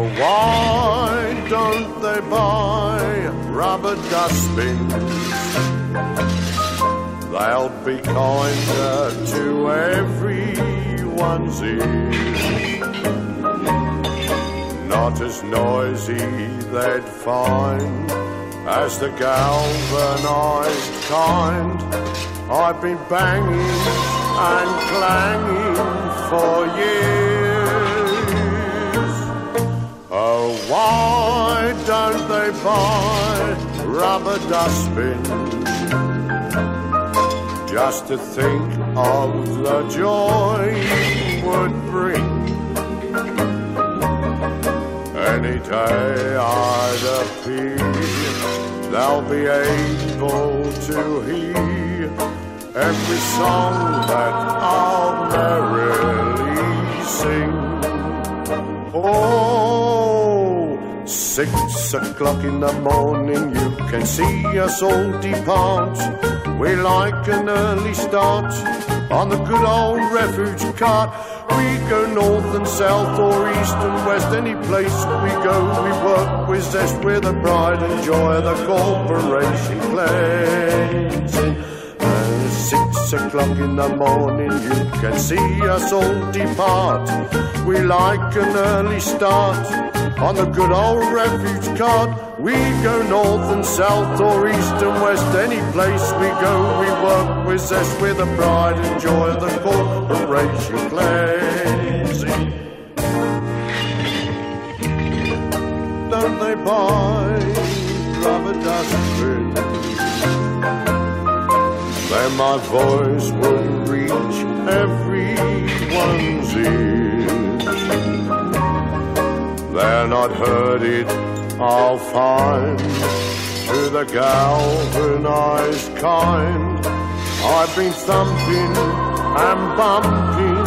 Why don't they buy rubber dustbins? They'll be kinder to everyone's ears. Not as noisy they'd find as the galvanized kind. I've been banging and clanging for years. Oh, why don't they buy rubber dustbins? Just to think of the joy it would bring. Any day I'd appear, they'll be able to hear every song that I'll merrily sing. Oh, six o'clock in the morning, you can see us all depart. We like an early start on the good old refuge cart. We go north and south or east and west, any place we go, we work with zest, with the pride and joy of the corporation cleansing. And six o'clock in the morning, you can see us all depart. We like an early start on the good old refuge cart. We go north and south or east and west, any place we go, we work with zest, with the pride and joy of the corporation cleansing. Don't they buy rubber dustbins? My voice would reach everyone's ears. They're not heard it I'll find to the galvanized kind. I've been thumping and bumping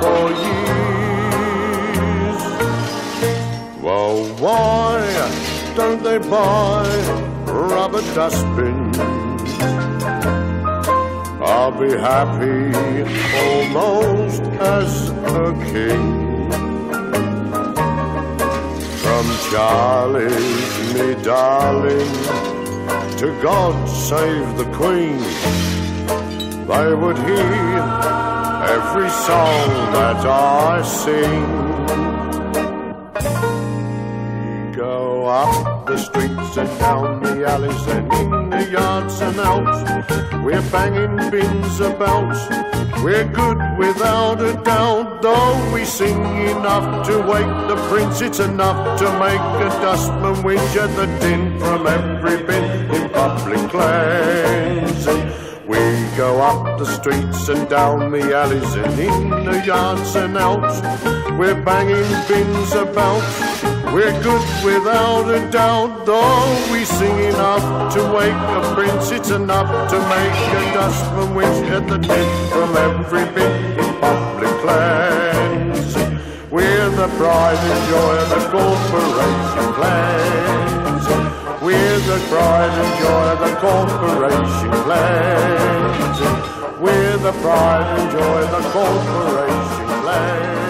for years. Well, why don't they buy rubber dustbins? I'll be happy almost as a king. From Charlie's me darling to God save the Queen, they would hear every song that I sing. Go up the streets and down the alleys and in the yards and out. We're banging bins about. We're good without a doubt. Though we sing enough to wake the prince, it's enough to make a dustman whinge at the din from every bin in public cleansing. Go up the streets and down the alleys and in the yards and out. We're banging bins about. We're good without a doubt, though we sing enough to wake a prince. It's enough to make a dustman wish at the din from every bin in public cleansing. We're the pride and joy of the corporation cleansing. We're the pride and joy of the corporation the pride joy the corporation cleansing.